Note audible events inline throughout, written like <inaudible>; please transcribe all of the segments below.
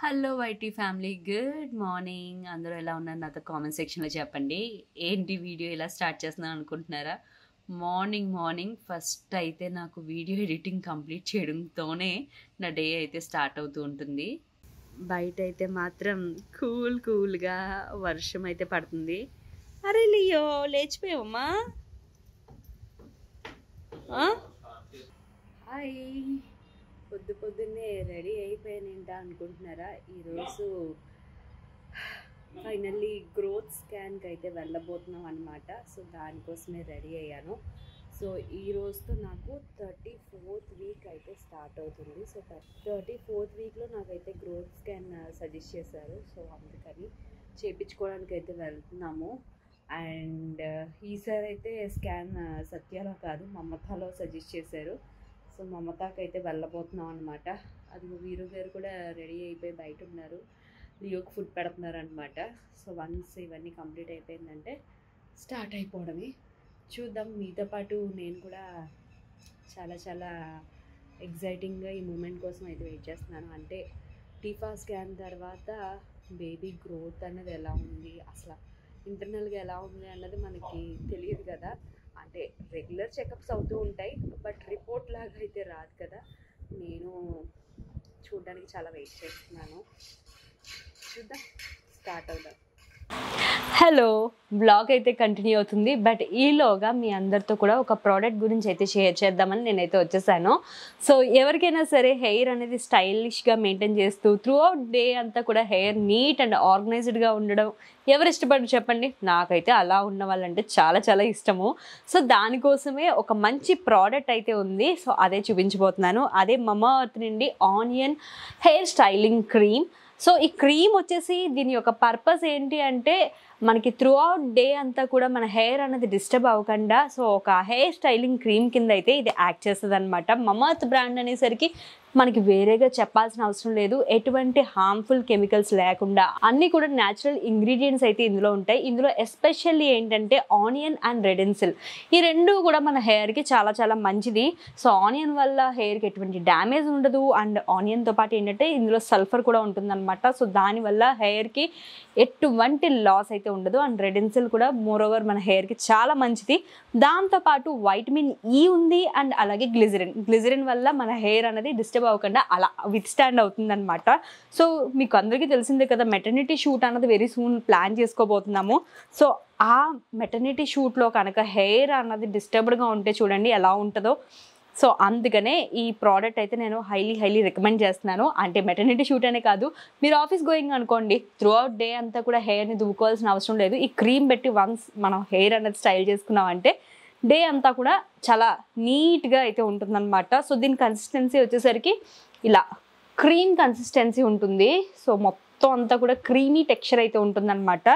Hello YT family good morning అందరూ ఎలా ఉన్నారు? నాతో కామెంట్ సెక్షన్లో చెప్పండి. ఏంటి వీడియో? ఇలా స్టార్ట్ చేస్తున్నాను అనుకుంటున్నారా? మార్నింగ్ మార్నింగ్ ఫస్ట్ అయితే నాకు వీడియో ఎడిటింగ్ కంప్లీట్ చేయడంతోనే నా డే అయితే స్టార్ట్ అవుతూ ఉంటుంది. బయట అయితే మాత్రం కూల్ కూల్గా వర్షం అయితే పడుతుంది. అరే లియో లేచిపోయావమ్మా? హాయ్ పొద్దు పొద్దున్నే రెడీ అయిపోయానేంటా అనుకుంటున్నారా? ఈరోజు ఫైనల్లీ గ్రోత్ స్కాన్కి అయితే వెళ్ళబోతున్నాం అనమాట సో దానికోసమే రెడీ అయ్యాను. సో ఈ రోజుతో నాకు థర్టీ ఫోర్త్ వీక్ అయితే స్టార్ట్ అవుతుంది. సో థర్టీ ఫోర్త్ వీక్లో నాకైతే గ్రోత్ స్కాన్ సజెస్ట్ చేశారు. సో అందుకని చేయించుకోవడానికి అయితే వెళ్తున్నాము. అండ్ ఈసారి అయితే స్కాన్ సత్యాలో కాదు మమతాలో సజెస్ట్ చేశారు. సో మమతాకి అయితే వెళ్ళబోతున్నాం అనమాట అది వీరు గారు కూడా రెడీ అయిపోయి బయట ఉన్నారు. లియోకి ఫుడ్ పెడుతున్నారు అనమాట సో వన్స్ ఇవన్నీ కంప్లీట్ అయిపోయిందంటే స్టార్ట్ అయిపోవడమే. చూద్దాం మీతో పాటు నేను కూడా చాలా చాలా ఎగ్జైటింగ్గా ఈ మూమెంట్ కోసం అయితే వెయిట్ చేస్తున్నాను. అంటే టీఫా స్కాన్ తర్వాత బేబీ గ్రోత్ అన్నది ఎలా ఉంది? అసలు ఇంటర్నల్గా ఎలా ఉంది అన్నది మనకి తెలియదు కదా. అంటే రెగ్యులర్ చెకప్స్ అవుతూ ఉంటాయి బట్ రిపోర్ట్ లాగా అయితే రాదు కదా. నేను చూడడానికి చాలా వెయిట్ చేస్తున్నాను. చూద్దాం. స్టార్ట్ అవుదాం. హలో బ్లాగ్ అయితే కంటిన్యూ అవుతుంది బట్ ఈలోగా మీ అందరితో కూడా ఒక ప్రోడక్ట్ గురించి అయితే షేర్ చేద్దామని నేనైతే వచ్చేసాను. సో ఎవరికైనా సరే హెయిర్ అనేది స్టైలిష్గా మెయింటైన్ చేస్తూ త్రూ అవుట్ డే అంతా కూడా హెయిర్ నీట్ అండ్ ఆర్గనైజ్డ్గా ఉండడం ఎవరు ఇష్టపడరు చెప్పండి. నాకైతే అలా ఉన్న వాళ్ళంటే చాలా చాలా ఇష్టము. సో దానికోసమే ఒక మంచి ప్రోడక్ట్ అయితే ఉంది. సో అదే చూపించబోతున్నాను. అదే మమా అర్త్ నుండి onion hair styling cream so ఈ క్రీమ్ వచ్చేసి దీని యొక్క పర్పస్ ఏంటి అంటే మనకి త్రూ అవుట్ డే అంతా కూడా మన హెయిర్ అనేది డిస్టర్బ్ అవ్వకుండా సో ఒక హెయిర్ స్టైలింగ్ క్రీమ్ కింద అయితే ఇది యాక్ట్ చేస్తుంది అనమాట మమత్ బ్రాండ్ అనేసరికి మనకి వేరేగా చెప్పాల్సిన అవసరం లేదు. ఎటువంటి హార్మ్ఫుల్ కెమికల్స్ లేకుండా. అన్నీ కూడా న్యాచురల్ ఇంగ్రీడియంట్స్ అయితే ఇందులో ఉంటాయి. ఇందులో ఎస్పెషల్లీ ఏంటంటే ఆనియన్ అండ్ రెడెన్సిల్ ఈ రెండు కూడా మన హెయిర్కి చాలా చాలా మంచిది. సో ఆనియన్ వల్ల హెయిర్కి ఎటువంటి డ్యామేజ్ ఉండదు. అండ్ ఆనియన్తో పాటు ఏంటంటే ఇందులో సల్ఫర్ కూడా ఉంటుందన్నమాట. సో దానివల్ల హెయిర్కి ఎటువంటి లాస్ అయితే ఉండదు. అండ్ రెడెన్సిల్ కూడా మోరోవర్ మన హెయిర్కి చాలా మంచిది. దాంతోపాటు వైటమిన్ ఈ e ఉంది. అండ్ అలాగే గ్లిజరిన్ గ్లిజరిన్ వల్ల మన హెయిర్ అనేది డిస్టర్బ్ అవ్వకుండా అలా విత్ స్టాండ్ అవుతుందన్నమాట. సో మీకు అందరికీ తెలిసిందే కదా మెటర్నిటీ షూట్ అన్నది వెరీ సూన్ ప్లాన్ చేసుకోబోతున్నాము. సో ఆ మెటర్నిటీ షూట్లో కనుక హెయిర్ అన్నది డిస్టర్బ్డ్గా ఉంటే చూడండి ఎలా ఉంటుందో. సో అందుకనే ఈ ప్రోడక్ట్ అయితే నేను హైలీ హైలీ రికమెండ్ చేస్తున్నాను. అంటే మెటర్నిటీ షూట్ అనే కాదు మీరు ఆఫీస్ గోయింగ్ అనుకోండి త్రూ అవుట్ డే అంతా కూడా హెయిర్ని దువ్వుకోవాల్సిన అవసరం లేదు. ఈ క్రీమ్ పెట్టి వన్స్ మనం హెయిర్ అనేది స్టైల్ చేసుకున్నామంటే డే అంతా కూడా చాలా నీట్గా అయితే ఉంటుందన్నమాట. సో దీని కన్సిస్టెన్సీ వచ్చేసరికి ఇలా క్రీమ్ కన్సిస్టెన్సీ ఉంటుంది. సో మొత్తం అంతా కూడా క్రీమీ టెక్స్చర్ అయితే ఉంటుందన్నమాట.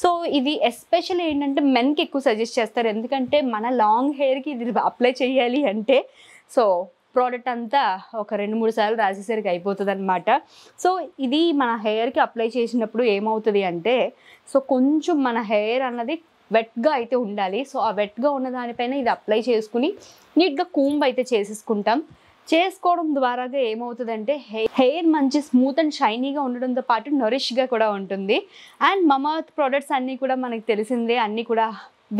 సో ఇది ఎస్పెషల్ ఏంటంటే మెన్కి ఎక్కువ సజెస్ట్ చేస్తారు. ఎందుకంటే మన లాంగ్ హెయిర్కి ఇది అప్లై చేయాలి అంటే సో ప్రోడక్ట్ అంతా ఒక రెండు మూడు సార్లు రాసేసరికి అయిపోతుంది అనమాట సో ఇది మన హెయిర్కి అప్లై చేసినప్పుడు ఏమవుతుంది అంటే సో కొంచెం మన హెయిర్ అన్నది వెట్గా అయితే ఉండాలి. సో ఆ వెట్గా ఉన్న దానిపైన ఇది అప్లై చేసుకుని నీట్గా కూంబ్ అయితే చేసేసుకుంటాం. చేసుకోవడం ద్వారాగా ఏమవుతుందంటే హెయిర్ మంచి స్మూత్ అండ్ షైనీగా ఉండడంతో పాటు నరిష్గా కూడా ఉంటుంది. అండ్ మమాత్ ప్రోడక్ట్స్ అన్నీ కూడా మనకి తెలిసిందే. అన్నీ కూడా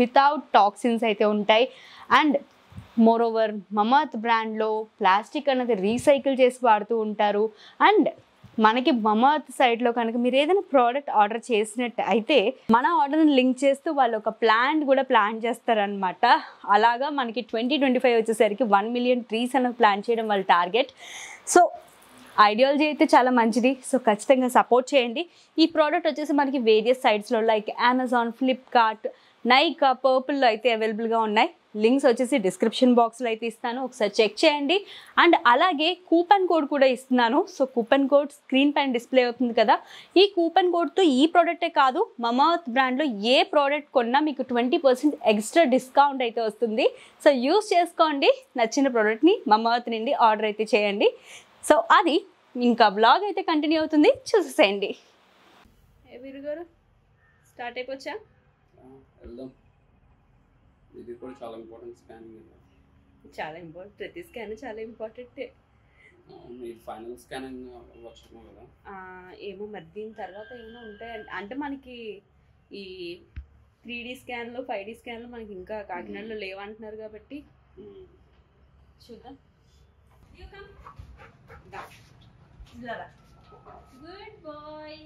వితౌట్ టాక్సిన్స్ అయితే ఉంటాయి. అండ్ మోరోవర్ ఓవర్ మమాత్ బ్రాండ్లో ప్లాస్టిక్ అన్నది రీసైకిల్ చేసి వాడుతూ ఉంటారు. అండ్ మనకి మమాత్ సైట్లో కనుక మీరు ఏదైనా ప్రోడక్ట్ ఆర్డర్ చేసినట్టు అయితే మన ఆర్డర్ని లింక్ చేస్తూ వాళ్ళు ఒక ప్లాన్ కూడా ప్లాన్ చేస్తారనమాట అలాగా మనకి ట్వంటీ ట్వంటీ ఫైవ్ వచ్చేసరికి వన్ మిలియన్ ట్రీస్ అనేది ప్లాన్ చేయడం వాళ్ళ టార్గెట్ సో ఐడియాలజీ అయితే చాలా మంచిది. సో ఖచ్చితంగా సపోర్ట్ చేయండి. ఈ ప్రోడక్ట్ వచ్చేసి మనకి వేరియస్ సైట్స్లో లైక్ అమెజాన్ ఫ్లిప్కార్ట్ నైకా పర్పుల్లో అయితే అవైలబుల్గా ఉన్నాయి. లింక్స్ వచ్చేసి డిస్క్రిప్షన్ బాక్స్లో అయితే ఇస్తాను. ఒకసారి చెక్ చేయండి. అండ్ అలాగే కూపన్ కోడ్ కూడా ఇస్తున్నాను. సో కూపన్ కోడ్ స్క్రీన్ పైన డిస్ప్లే అవుతుంది కదా. ఈ కూపన్ కోడ్తో ఈ ప్రోడక్టే కాదు మమాత్ బ్రాండ్లో ఏ ప్రోడక్ట్ కొన్నా మీకు ట్వంటీ పర్సెంట్ ఎక్స్ట్రా డిస్కౌంట్ అయితే వస్తుంది. సో యూస్ చేసుకోండి. నచ్చిన ప్రోడక్ట్ని మమాత్ నుండి ఆర్డర్ అయితే చేయండి. సో అది ఇంకా బ్లాగ్ అయితే కంటిన్యూ అవుతుంది. చూసేసేయండి. వీరు గారు స్టార్ట్ అయిపోవచ్చా? వెళ్దాం. ఇది కూడా చాలా ఇంపార్టెంట్ స్కానింగ్ చాలా ఇంపార్టెంట్ ప్రతి స్కాన్ చాలా ఇంపార్టెంట్ మీరు ఫైనల్ స్కానింగ్ వచ్చేమో కదా. ఆ, ఏమో మరి దీని తర్వాత ఏమైనా ఉంటాయండి అంటే మనకి ఈ త్రీ డీ స్కాన్లు ఫైవ్ డీ స్కాన్లు మనకి ఇంకా కాకినాడలో లేవంటున్నారు కాబట్టి చూద్దాం. గుడ్ బాయ్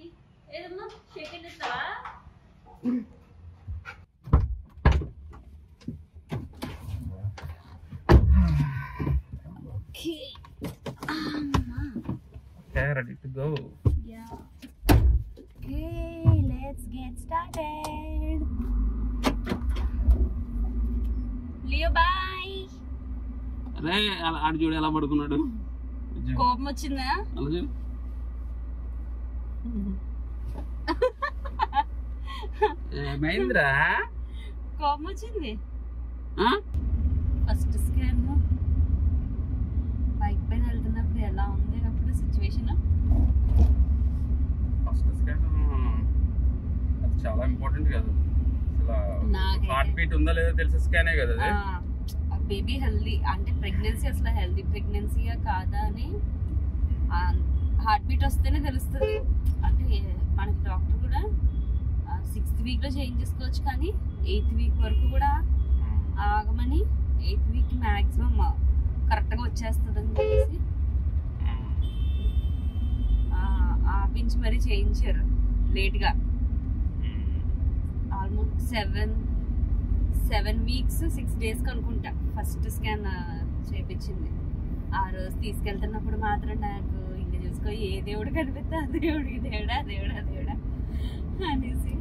ఏదమ్మా? సెకండ్ ఇస్తావా ready to go Yeah. Okay, let's get started. Leo, bye. అరే అలా ఆడు చూడు ఎలా పడుకున్నాడు. కోపం వచ్చిందా? అలా చూడు <laughs> ఏమైందిరా కోపం వచ్చింది ఆ? ఫస్ట్ స్కాన్ బైక్ పైన వెళ్తున్నప్పుడు ఎలా ఉంది అప్పుడు సిచ్యువేషన్ ఫస్ట్ స్కాన్ అది చాలా ఇంపార్టెంట్ కదా. అసలు హార్ట్ బీట్ ఉందా లేదా తెలిసే స్కానే కదా అది. బేబీ హెల్దీ అంటే ప్రెగ్నెన్సీ అసలు హెల్దీ ప్రెగ్నెన్సీయా కాదా అని హార్ట్ బీట్ వస్తేనే తెలుస్తుంది. అంటే మనకి డాక్టర్ కూడా సిక్స్త్ వీక్లో చేంజ్ చేసుకోవచ్చు కానీ ఎయిత్ వీక్ వరకు కూడా ఆగమని ఎయిత్ వీక్ మ్యాక్సిమం కరెక్ట్గా వచ్చేస్తుంది అని చెప్పేసి ఆపించి మరీ చేయించారు. లేట్గా సెవెన్ సెవెన్ వీక్స్ సిక్స్ డేస్కి అనుకుంటా ఫస్ట్ స్కాన్ చేపించింది. ఆ రోజు తీసుకెళ్తున్నప్పుడు మాత్రం నాకు ఇంక చూసుకో ఏ దేవుడు కనిపిస్తా దేవుడికి దేవుడా దేవుడా దేవుడా అనేసి.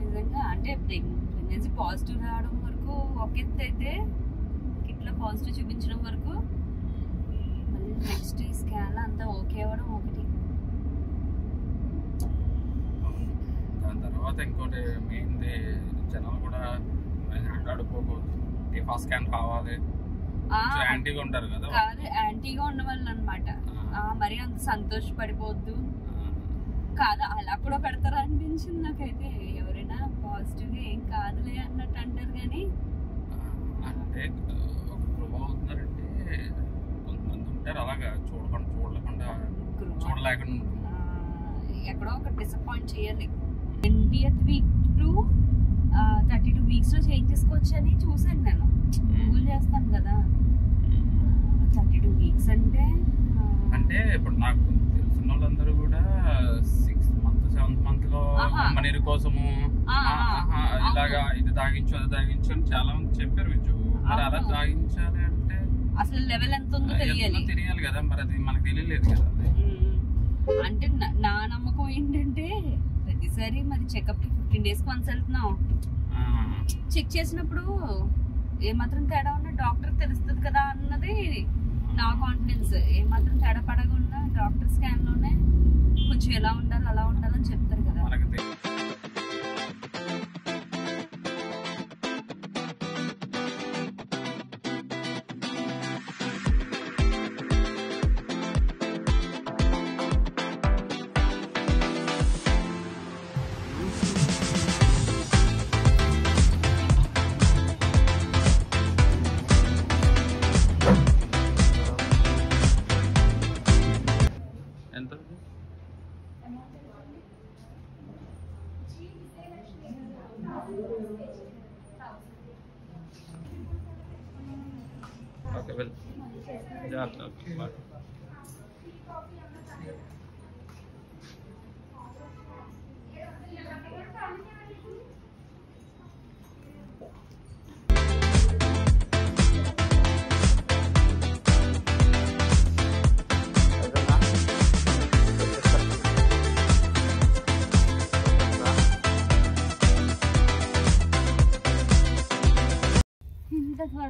నిజంగా అంటే ప్రెగ్నెన్సీ పాజిటివ్ రావడం వరకు ఒక ఎత్తు అయితే కిట్లో పాజిటివ్ చూపించడం వరకు మళ్ళీ నెక్స్ట్ ఈ స్కాన్ అంతా ఓకే అవ్వడం ఒకటి దాని తర్వాత ఇంకోటి మెయిన్ది జనాలు కూడా అడుకోకూడదు ఫస్ట్ స్కాన్ కావాలి. యాంటీగా ఉంటారు కదా. కాదు యాంటీగా ఉన్న వాళ్ళు అనమాట మరి అంత సంతోషపడిపోవద్దు. కాదు అలా కూడా పెడతారా అనిపించింది నాకైతే. ఎవరైనా పాజిటివ్గా ఏం కాదులే అన్నట్టు అంటారు కానీ అంటే ఒక గ్రో అవుతున్నారంటే కొంతమంది ఉంటారు అలాగా చూడకుండా చూడలేకుండా చూడలేకుండా ఎక్కడో ఒక డిసప్పాయింట్ చేయాలి. Twentieth week to thirty two వీక్స్లో change చేసుకోవచ్చు అని చూసాను నేను గూగుల్ చేస్తాను కదా. థర్టీ టూ వీక్స్ అంటే అంటే ఇప్పుడు నాకు తెలిసిన వాళ్ళందరూ కూడా సిక్స్త్ మంత్ సెవెంత్ మంత్లో ఆహా. అమ్మ నీరు కోసము ఇలాగా ఇది తాగించు అది తాగించు అని చాలా మంది చెప్పారు విజు. మరి అలా. తాగించాలి అంటే అసలు లెవెల్ ఎంత ఉందో తెలియాలి. తెలియాలి కదా మరి అది మనకు తెలియలేదు కదా. అంటే నా నమ్మకం ఏంటంటే ప్రతిసారి మరి చెకప్కి ఫిఫ్టీన్ డేస్ వన్స్ వెళ్తున్నాం చెక్ చేసినప్పుడు ఏమాత్రం తేడా ఉన్నా డాక్టర్ తెలుస్తుంది కదా అన్నది నా కాన్ఫిడెన్స్ ఏమాత్రం తేడా పడకుండా డాక్టర్ స్కాన్లోనే కొంచెం ఎలా ఉండాలి అలా ఉండాలని చెప్తారు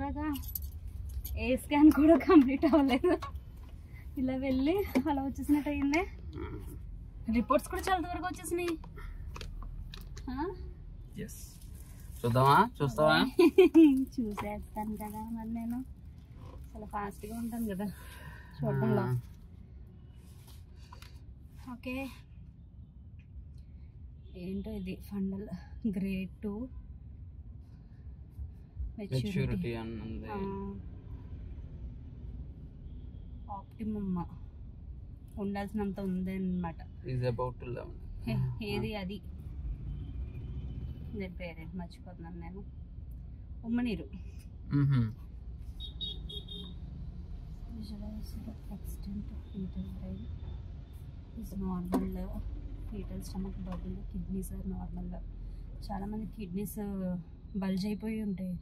త్వరగా ఏ స్కాన్ కూడా కంప్లీట్ అవ్వలేదు. ఇలా వెళ్ళి అలా వచ్చేసినట్టు అయింది. రిపోర్ట్స్ కూడా చాలా త్వరగా వచ్చేసినాయి. చూద్దామా? చూస్తావా? <laughs> చూసేస్తాను కదా మరి నేను. చాలా ఫాస్ట్గా ఉంటాను కదా. చూడడంలో ఓకే. ఏంటో ఇది? ఫండల్ గ్రేడ్ టూ మెచ్యూరిటీ అన్నది. ఒట్టిమమ్మ ఉండాల్సినంత ఉంది అనమాట ఈజ్ అబౌట్ టు లెవెన్ ఏది అది? నేను పేరెంట్ మర్చిపోతున్నాను నేను. ఉమ్మనీరు. Extent brain is normal fetal stomach bubble kidneys are normal చాలామంది కిడ్నీస్ బల్జ్ అయిపోయి ఉంటాయి.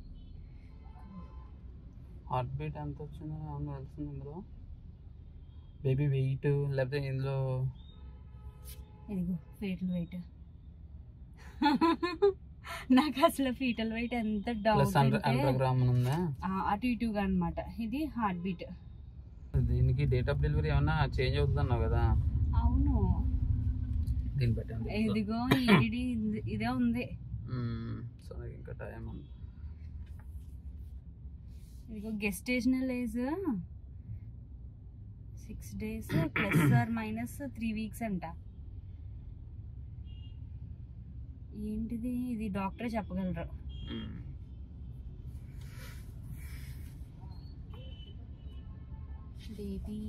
హార్ట్ బీట్ ఎంత వచ్చిందో ఏమన్నా తెలుస్తుంది ఇందులో. బేబీ వెయిట్ లేకపోతే ఇందులో ఇదిగో ఫీటల్ వెయిట్ నాకు అసలు ఫీటల్ వెయిట్ ఎంత డౌట్ అటు ఇటుగా అనమాట ఇది హార్ట్ బీట్ దీనికి డేట్ ఆఫ్ డెలివరీ ఏమన్నా చేంజ్ అవుతుంది అన్నావు కదా? అవును. దీన్ని. ఇదిగో ఇది ఇదే ఉంది. సో ఇంకా టైం ఉంది. ఇదిగో gestational age six days plus or minus three weeks అంట. ఏంటిది? ఇది డాక్టరే చెప్పగలరు. బేబీ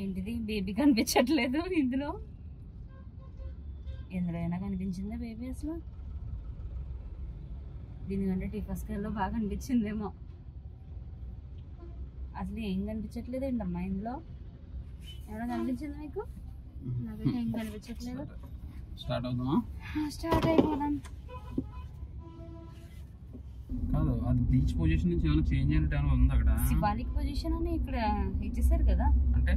ఏంటిది? బేబీ కనిపించట్లేదు ఇందులో. ఎందులో అయినా కనిపించిందా బేబీ అసలు? దీనికంటే టిఫస్కాయలో బాగా కనిపించిందేమో అసలు ఏం కనిపించట్లేదు ఏంటమ్మా ఇందులో? ఏమైనా కనిపించిందా మీకు? నాకైతే ఏం కనిపించట్లేదు. స్టార్ట్ అవుదామా స్టార్ట్ అయిపోదాం. కాదు అది బీచ్ పొజిషన్ నుంచి ఏమైనా చేంజ్ అయినట్టు ఏమైనా ఉంది అక్కడ? సిఫాలిక్ పొజిషన్ అని ఇక్కడ ఇచ్చేసారు కదా. అంటే?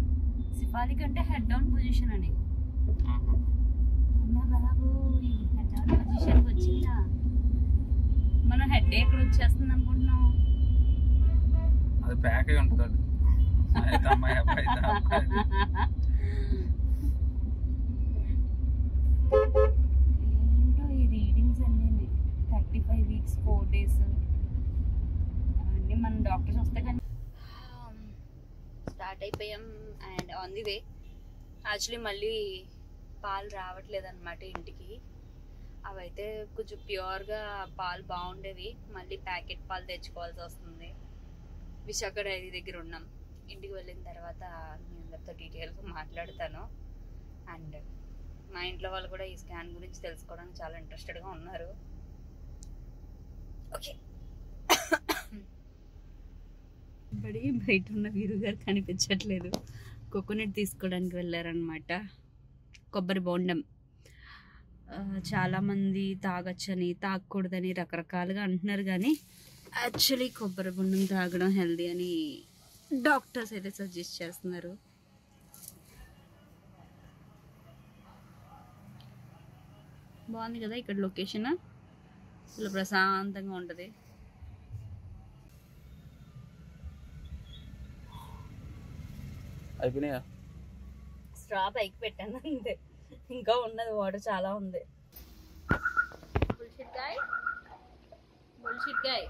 సిఫాలిక్ అంటే హెడ్ డౌన్ పొజిషన్ అని. అమ్మా బాబు హెడ్ డౌన్ పొజిషన్కి వచ్చిందా? మనం హెడ్ ఎక్కడ వచ్చేస్తుంది అనుకుంటున్నాం అది ప్యాక్ అయి ఉంటుంది. అది అయితే అమ్మాయి అబ్బాయి అయితే అబ్బాయి. ఏంటో ఈ రీడింగ్స్ అన్నీ thirty five weeks four days అవన్నీ మన డాక్టర్స్ వస్తే కానీ. స్టార్ట్ అయిపోయాం and on the way actually మళ్ళీ పాలు రావట్లేదు అనమాట ఇంటికి. అవైతే కొంచెం ప్యూర్గా పాలు బాగుండేవి. మళ్ళీ ప్యాకెట్ పాలు తెచ్చుకోవాల్సి వస్తుంది. విశాఖ డైరీ దగ్గర ఉన్నాం. ఇంటికి వెళ్ళిన తర్వాత మీ అందరితో డీటెయిల్గా మాట్లాడతాను. అండ్ మా ఇంట్లో వాళ్ళు కూడా ఈ స్కాన్ గురించి తెలుసుకోవడానికి చాలా ఇంట్రెస్టెడ్గా ఉన్నారు. ఓకే. బడి బయట ఉన్న వీరు గారు కనిపించట్లేదు. కోకోనట్ తీసుకోవడానికి వెళ్ళారనమాట కొబ్బరి బోండం. చాలామంది తాగొచ్చని తాగకూడదని రకరకాలుగా అంటున్నారు కానీ యాక్చువల్లీ కొబ్బరి బొండం తాగడం హెల్దీ అని డాక్టర్స్ అయితే సజెస్ట్ చేస్తున్నారు. బాగుంది కదా ఇక్కడ లొకేషన్ అసలు ప్రశాంతంగా ఉంటుంది. అయిపోయినాయా? స్ట్రా పైకి పెట్టాను అంతే. ఇంకా ఉన్నది వాటర్ చాలా ఉంది. బుల్షిట్కాయ్ బుల్షిట్కాయ్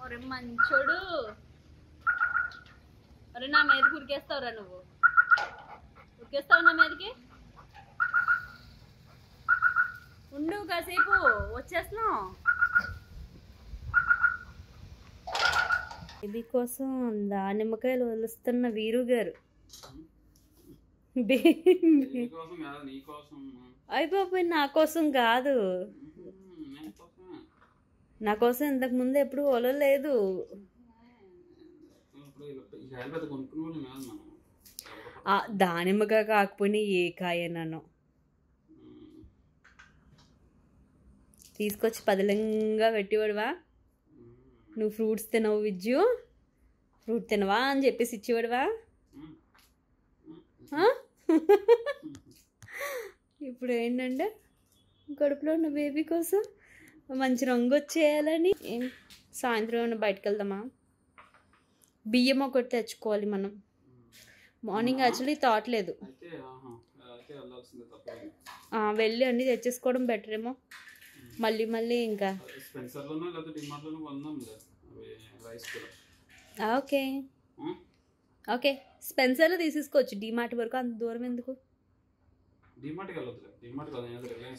మరి మంచోడు. అరే నా మీదకి ఉరికేస్తావురా నువ్వు. ఉరికేస్తావు నా మీదకి? ఉండు కాసేపు వచ్చేస్తున్నావు. బేబీ కోసం దానిమ్మకాయలు వదులుస్తున్న వీరు గారు బేబీ నీకోసం కాదు నీకోసం అయిపోయి నా కోసం కాదు. నా కోసం ఇంతకు ముందు ఎప్పుడు మనం. ఆ, దానిమ్మకాయ కాకపోయినా ఏ కాయ నన్ను. తీసుకొచ్చి పదిలంగా పెట్టేవాడువా. నువ్వు ఫ్రూట్స్ తినవు విజ్జు? ఫ్రూట్ తినవా అని చెప్పేసి ఇచ్చేవాడువా? ఇప్పుడు ఏంటంటే కడుపులో ఉన్న బేబీ కోసం మంచి రంగు వచ్చేయాలని. సాయంత్రం ఏమైనా బయటకు వెళ్దామా? బియ్యం ఒకటి తెచ్చుకోవాలి మనం. మార్నింగ్ యాక్చువల్లీ తాట్లేదు వెళ్ళి అన్నీ తెచ్చేసుకోవడం బెటర్ ఏమో. మళ్ళీ మళ్ళీ ఇంకా. ఓకే? ఓకే స్పెన్సర్లో తీసేసుకోవచ్చు. డిమార్ట్ వరకు అంత దూరం ఎందుకు?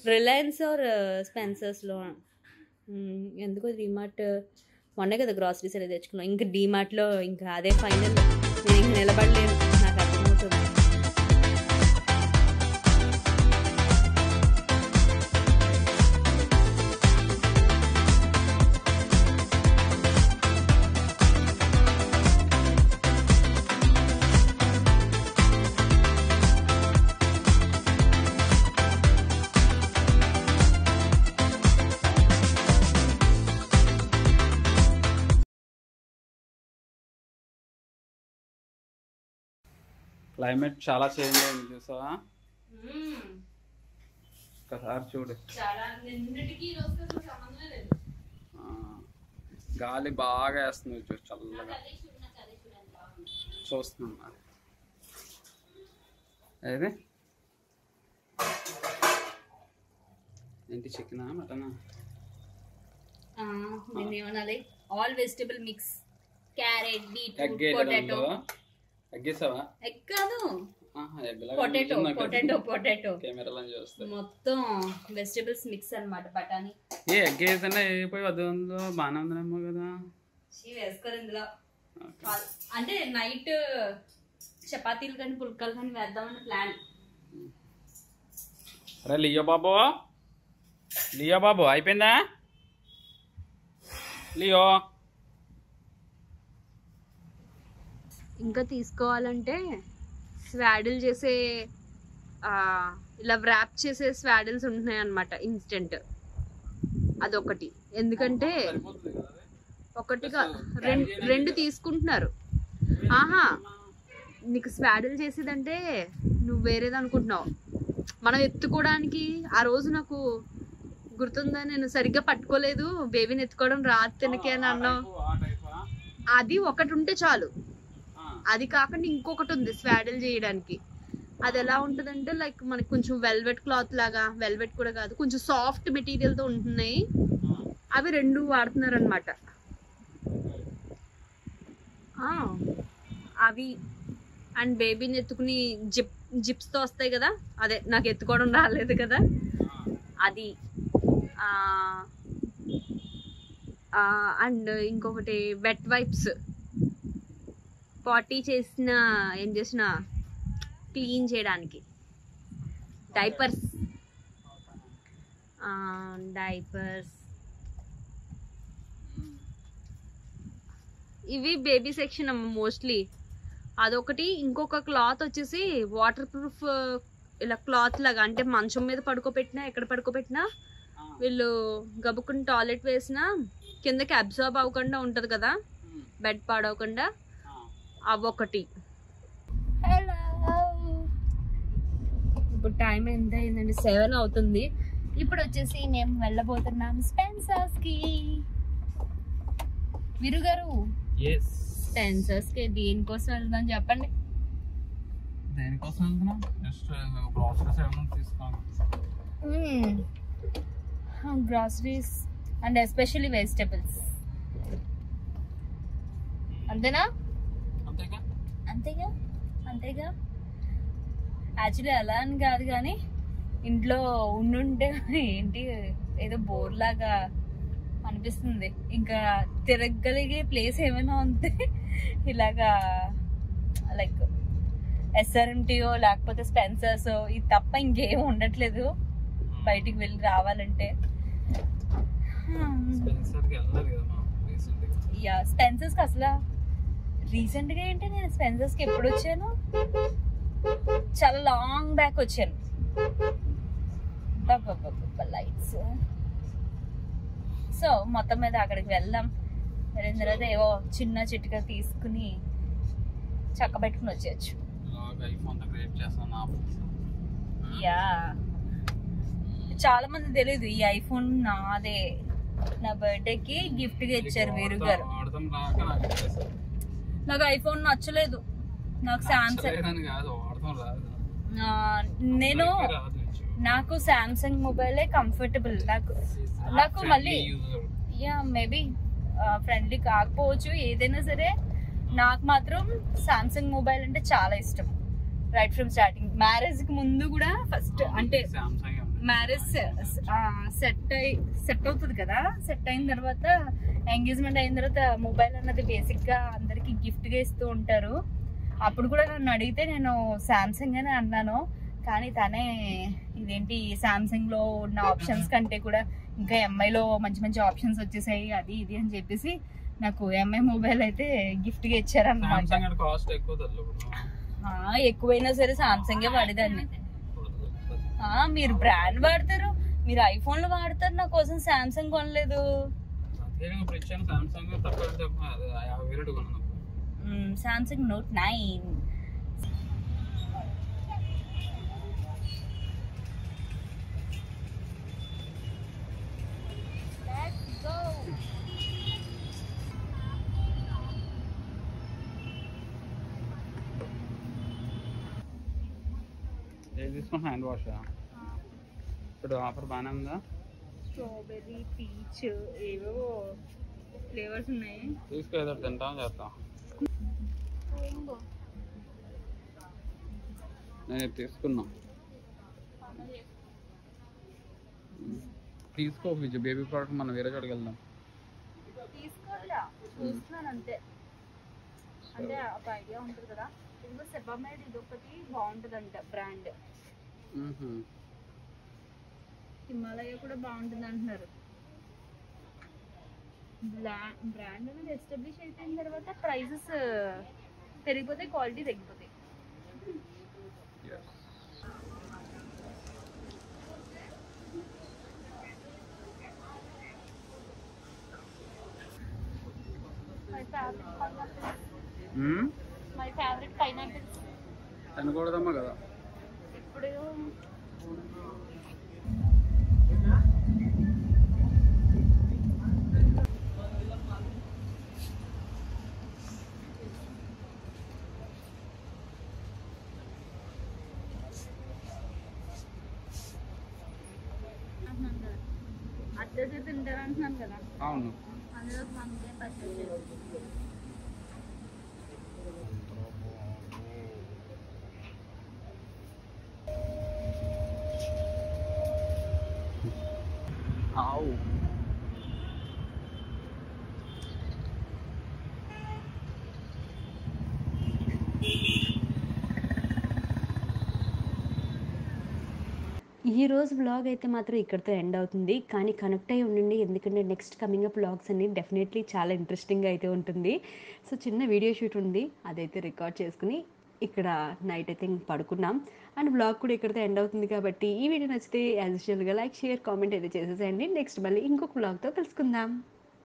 రిలయన్స్. ఆర్ స్పెన్సర్స్లో? ఎందుకు డిమార్ట్ మొన్నే కదా గ్రాసరీస్ అనేది తెచ్చుకున్నాం. ఇంకా డీమార్ట్లో ఇంకా అదే ఫైనల్. నేను నిలబడలేను క్లైమేట్ చాలా చేంజ్ అయింది చూసావా? ఒకసారి చూడు. గాలి బాగా వేస్తుంది చూడు చల్లగా. చూస్తున్నాం. ఏది? ఏంటి చికెనా మటనా? నేను ఏమనాలి? All vegetable mix carrot beetroot egg potato ఎగ్గేసావా egg కాదు. ఎగ్ పొటాటో పొటాటో పొటాటో కెమెరాలో చూస్తే. మొత్తం వెజిటబుల్స్ మిక్స్ అన్నమాట బఠానీ. ఏ ఎగ్ అయిపోయి ఉందో బాగానే కదా. వేసుకోరు ఇందులో. అంటే నైట్ చపాతీలు కానీ పుల్కలు కానీ వేద్దామని ప్లాన్. అరే లియో బాబు. లియో బాబు అయిపోయిందా? లియో. ఇంకా తీసుకోవాలంటే స్వాడిల్ చేసే ఇలా వ్రాప్ చేసే స్వాడిల్స్ ఉంటున్నాయి అనమాట ఇన్స్టెంట్ అదొకటి. ఎందుకంటే ఒకటిగా రెండు రెండు తీసుకుంటున్నారు. ఆహా! నీకు స్వాడిల్ చేసేదంటే నువ్వు వేరేది అనుకుంటున్నావు. మనం ఎత్తుకోవడానికి ఆ రోజు నాకు గుర్తుందా? నేను సరిగ్గా పట్టుకోలేదు. బేబీని ఎత్తుకోవడం రాదు తినకే అని అన్నావు. అది ఒకటి ఉంటే చాలు. అది కాకుండా ఇంకొకటి ఉంది స్వాడిల్ చేయడానికి. అది ఎలా ఉంటుందంటే లైక్ మనకి కొంచెం వెల్వెట్ క్లాత్ లాగా వెల్వెట్ కూడా కాదు కొంచెం సాఫ్ట్ మెటీరియల్తో ఉంటున్నాయి. అవి రెండు వాడుతున్నారు అనమాట అవి. అండ్ బేబీని ఎత్తుకుని జిప్ జిప్స్తో వస్తాయి కదా? అదే నాకు ఎత్తుకోవడం రాలేదు కదా? అది. అండ్ ఇంకొకటి వెట్ వైప్స్ పాటీ చేసిన ఏం చేసిన క్లీన్ చేయడానికి. డైపర్స్. డైపర్స్. ఇవి బేబీ సెక్షన్ అమ్మ మోస్ట్లీ. అదొకటి. ఇంకొక క్లాత్ వచ్చేసి వాటర్ ప్రూఫ్ ఇలా క్లాత్ లాగా అంటే మంచం మీద పడుకోబెట్టినా ఎక్కడ పడుకోబెట్టినా వీళ్ళు గబుక్కుని టాయిలెట్ వేసినా కిందకి అబ్జర్వ్ అవ్వకుండా ఉంటది కదా? బెడ్ పాడవకుండా అవొకటి. ఇప్పుడు టైం ఎంత అయిందండి సెవెన్ అవుతుంది. ఇప్పుడు వచ్చేసి మేము వెళ్ళబోతున్నాం స్పెన్సర్స్కి వీరు గారు స్పెన్సర్స్కి దేనికోసం వెళ్దాం చెప్పండి. దేనికోసం వెళ్తున్నాం? జస్ట్ గ్రాసరీస్ ఏమైనా గ్రాసరీస్ అండ్ ఎస్పెషల్లీ వెజిటబుల్స్ అంతేనా? అంతేగా? అంతేగా? అంతేగా? యాక్చువల్లీ అలా అని కాదు కానీ ఇంట్లో ఉండుంటే ఏంటి ఏదో బోర్ లాగా అనిపిస్తుంది. ఇంకా తిరగలిగే ప్లేస్ ఏమైనా ఉంటే ఇలాగా లైక్ ఎస్ఆర్ఎంటీఓ లేకపోతే స్పెన్సర్స్ ఇది తప్ప ఇంకేం ఉండట్లేదు. బయటికి వెళ్ళి రావాలంటే. యా స్పెన్సర్స్ అసలు రీసెంట్గా ఏంటి నేను స్పెన్సర్స్కి ఎప్పుడు వచ్చాను? చాలా లాంగ్ బ్యాక్ వచ్చాను. లైట్స్ సో మొత్తం మీద అక్కడికి వెళ్దాం. వెళ్ళిన తర్వాత ఏవో చిన్న చిట్టుగా తీసుకుని చక్కబెట్టుకుని వచ్చేయచ్చు. ఇలాగ ఐఫోన్ క్రియేట్ చేస్తాను నా యా చాలా మంది తెలియదు ఈ ఐఫోన్ నాదే. నా బర్త్డే కి గిఫ్ట్గా ఇచ్చారు వీరు గారు నాకు ఐఫోన్ నచ్చలేదు నాకు రాదు నేను. నాకు సామ్సంగ్ మొబైలే కంఫర్టబుల్ నాకు నాకు మళ్ళీ. యా మేబీ ఫ్రెండ్లీ కాకపోవచ్చు ఏదైనా సరే నాకు మాత్రం సామ్సంగ్ మొబైల్ అంటే చాలా ఇష్టం రైట్ ఫ్రమ్ స్టార్టింగ్ మ్యారేజ్కి ముందు కూడా ఫస్ట్ అంటే. మ్యారేజ్ సెట్ అయి సెట్ అవుతుంది కదా? సెట్ అయిన తర్వాత ఎంగేజ్మెంట్ అయిన తర్వాత మొబైల్ అన్నది బేసిక్గా అందరికి గిఫ్ట్గా ఇస్తూ ఉంటారు. అప్పుడు కూడా నన్ను అడిగితే నేను సామ్సంగ్ అని అన్నాను. కానీ తనే ఇదేంటి సామ్సంగ్లో ఉన్న ఆప్షన్స్ కంటే కూడా ఇంకా ఎంఐ లో మంచి మంచి ఆప్షన్స్ వచ్చేసాయి అది ఇది అని చెప్పేసి నాకు ఎంఐ మొబైల్ అయితే గిఫ్ట్గా ఇచ్చారన్నమాట. ఎక్కువైనా సరే సామ్సంగే వాడేదాన్ని. ఆ, మీరు బ్రాండ్ వాడతారు? మీరు ఐఫోన్లు వాడతారు? నా కోసం సామ్సంగ్ కొనలేదు. నేను సామ్సంగ్ తక్కువ తక్కువ అది యాభై వేలు కొన్నాను సామ్సంగ్ నోట్ నైన్ ఏది తీసుకున్నా హ్యాండ్ వాష్ ఇప్పుడు ఆఫర్ బాగానే ఉందా స్ట్రాబెర్రీ పీచ్ ఏవో ఫ్లేవర్స్ ఉన్నాయి తీసుకో ఏదో ఒకటి తింటాం చేస్తాం నేను ఇది తీసుకున్నా తీసుకో విజయ్ బేబీ ప్రోడక్ట్ మనం వేరే చోటుకి వెళ్దాం తీసుకోవాలా చూస్తున్నాను అంతే అంటే ఒక ఐడియా ఉంటుంది కదా ఇంకో సెబామైడ్ ఇది ఒకటి బాగుంటుందంట బ్రాండ్. హిమాలయ కూడా బాగుంటుంది అంటున్నారు బ్రాండ్ అనేది ఎస్టాబ్లిష్ అయిపోయిన తర్వాత ప్రైజెస్ పెరిగిపోతాయి క్వాలిటీ తగ్గిపోతాయి Yes. My favourite pineapples. తినకూడదమ్మా కదా. ఇప్పుడు ఈ రోజు బ్లాగ్ అయితే మాత్రం ఇక్కడితో ఎండ్ అవుతుంది. కానీ కనెక్ట్ అయి ఉండండి. ఎందుకంటే నెక్స్ట్ కమింగ్ అప్ బ్లాగ్స్ అన్ని డెఫినెట్లీ చాలా ఇంట్రెస్టింగ్గా అయితే ఉంటుంది. సో చిన్న వీడియో షూట్ ఉంది. అదైతే రికార్డ్ చేసుకుని ఇక్కడ నైట్ అయితే పడుకున్నాం. అండ్ బ్లాగ్ కూడా ఇక్కడితో ఎండ్ అవుతుంది కాబట్టి ఈ వీడియో నచ్చితే యాజ్ యూజువల్గా లైక్ షేర్ కామెంట్ అయితే చేసేసేయండి. నెక్స్ట్ మళ్ళీ ఇంకొక బ్లాగ్తో కలుసుకుందాం.